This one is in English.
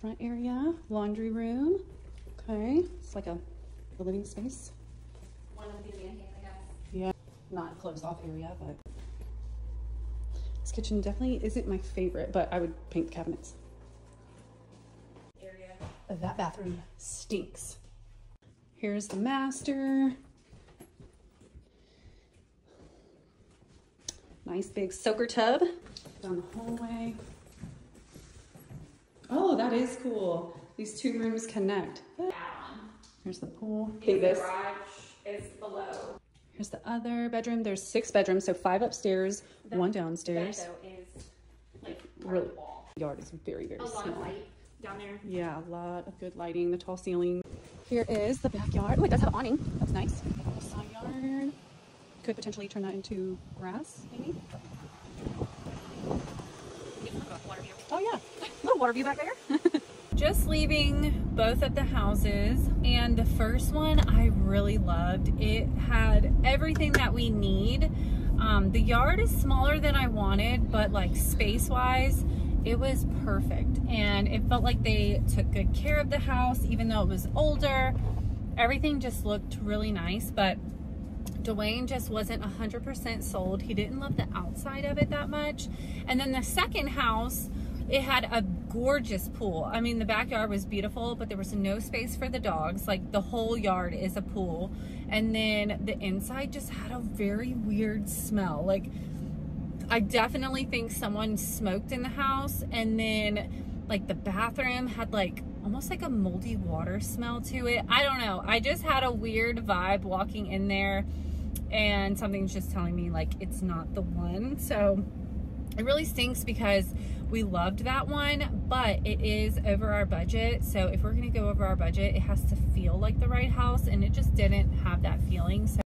Front area, laundry room. Okay, it's like a, a living space. One of I guess. Yeah, not closed off area, but this kitchen definitely isn't my favorite, but I would paint the cabinets. Area. Oh, that bathroom stinks. Here's the master. Nice big soaker tub down the hallway. That is cool. These two rooms connect. Here's the pool. Hate this. Is below. Here's the other bedroom. There's six bedrooms, so five upstairs, one downstairs. That is like Really, the yard is very, very A lot small. of light down there. Yeah, a lot of good lighting, the tall ceiling. Here is the backyard. Oh, it does have an awning. That's nice. Side yard. Could potentially turn that into grass, maybe. Water view back there. Just leaving both of the houses and the first one I really loved. It had everything that we need. Um, the yard is smaller than I wanted, but like space wise, it was perfect. And it felt like they took good care of the house, even though it was older. Everything just looked really nice, but Dwayne just wasn't 100% sold. He didn't love the outside of it that much. And then the second house, it had a gorgeous pool. I mean, the backyard was beautiful, but there was no space for the dogs. Like the whole yard is a pool. And then the inside just had a very weird smell. Like I definitely think someone smoked in the house and then like the bathroom had like almost like a moldy water smell to it. I don't know. I just had a weird vibe walking in there and something's just telling me like it's not the one. So it really stinks because we loved that one, but it is over our budget. So if we're gonna go over our budget, it has to feel like the right house and it just didn't have that feeling. So